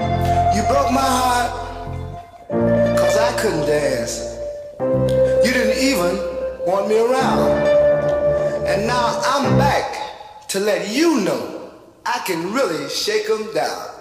You broke my heart cause I couldn't dance. You didn't even want me around. And now I'm back to let you know I can really shake them down.